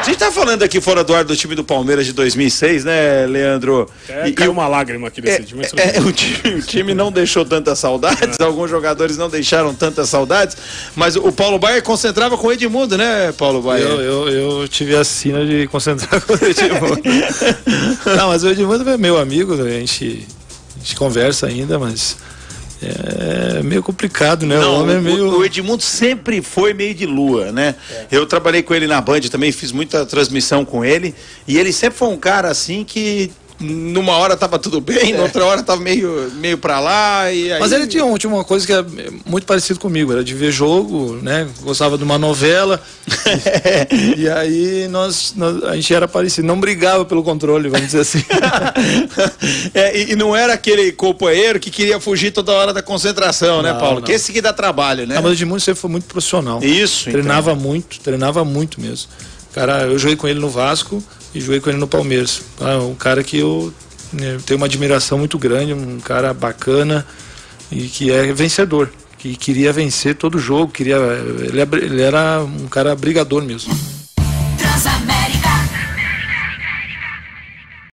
A gente tá falando aqui fora do ar do time do Palmeiras de 2006, né, Leandro? É, e, caiu uma lágrima aqui desse é, time. É, é, o time. O time não deixou tantas saudades, é. alguns jogadores não deixaram tantas saudades, mas o Paulo Baier concentrava com o Edmundo, né, Paulo Baier? Eu, eu, eu tive a sina de concentrar com o Edmundo. não, mas o Edmundo é meu amigo, a gente, a gente conversa ainda, mas é meio complicado, né? Não, o homem é meio. O Edmundo sempre foi meio de lua, né? É. Eu trabalhei com ele na Band também, fiz muita transmissão com ele. E ele sempre foi um cara assim que numa hora tava tudo bem, é. na outra hora tava meio, meio pra lá. E aí... Mas ele tinha, tinha uma coisa que é muito parecido comigo, era de ver jogo, né? Gostava de uma novela. e aí nós, nós, a gente era parecido, não brigava pelo controle, vamos dizer assim. é, e, e, não era aquele companheiro que queria fugir toda hora da concentração, né, não, né, Paulo? Não. Que esse que dá trabalho, né? Não, mas o Edmundo sempre foi muito profissional. Isso, Treinava então. muito, treinava muito mesmo. Cara, eu joguei com ele no Vasco e joguei com ele no Palmeiras. Ah, um cara que eu, né, tenho uma admiração muito grande, um cara bacana e que é vencedor, que queria vencer todo jogo, queria ele, ele era um cara brigador mesmo. Transamérica.